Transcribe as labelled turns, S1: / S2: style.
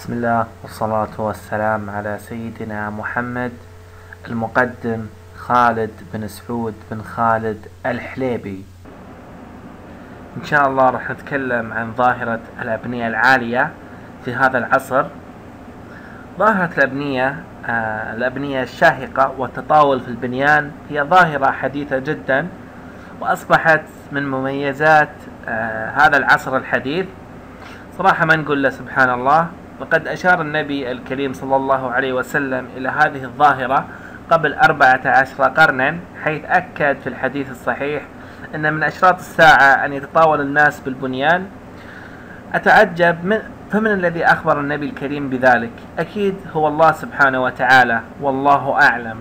S1: بسم الله والصلاة والسلام على سيدنا محمد المقدم خالد بن سعود بن خالد الحليبي. إن شاء الله راح نتكلم عن ظاهرة الأبنية العالية في هذا العصر. ظاهرة الأبنية آه الأبنية الشاهقة والتطاول في البنيان هي ظاهرة حديثة جدا وأصبحت من مميزات آه هذا العصر الحديث. صراحة ما نقول له سبحان الله وقد أشار النبي الكريم صلى الله عليه وسلم إلى هذه الظاهرة قبل أربعة عشر قرنا حيث أكد في الحديث الصحيح أن من أشراط الساعة أن يتطاول الناس بالبنيان. أتعجب من فمن الذي أخبر النبي الكريم بذلك؟ أكيد هو الله سبحانه وتعالى والله أعلم.